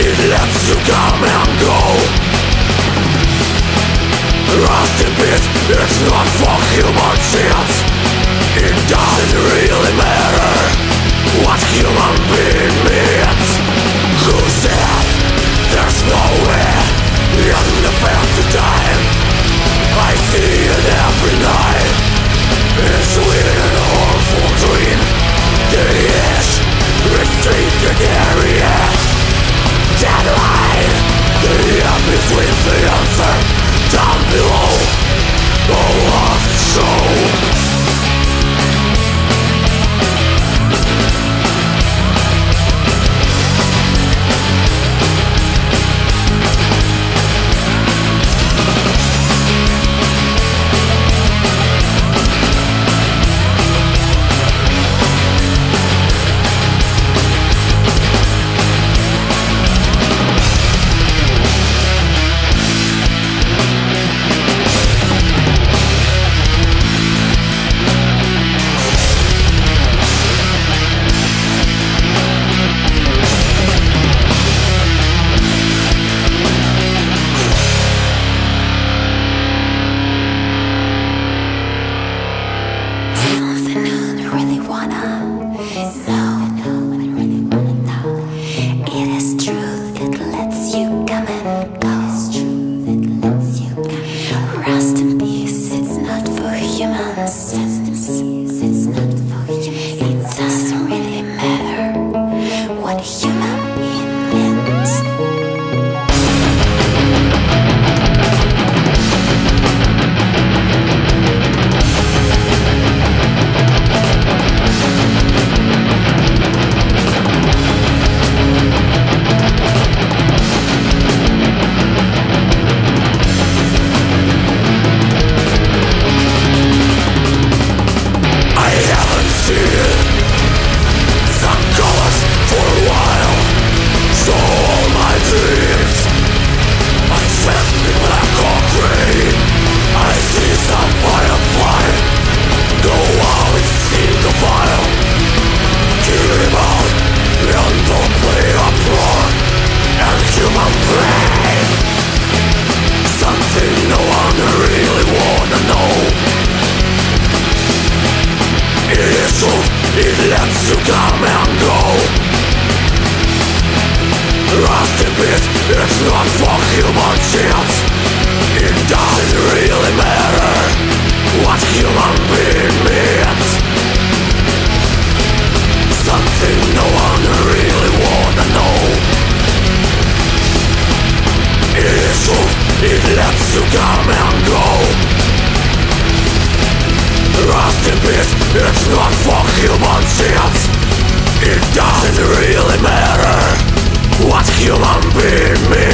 It lets you come and go Rust in peace, it's not for human chance It doesn't really matter What human being means Who said there's no nowhere In the path to time I see it every night It's weird soul It is truth that lets you come and go. Rest in peace. It's not for humans. It lets you come and go Rust in peace, it's not for human chance It doesn't really matter what human being means Something no one really wanna know It is true, it lets you come and it's not for human chance It doesn't really matter What human being means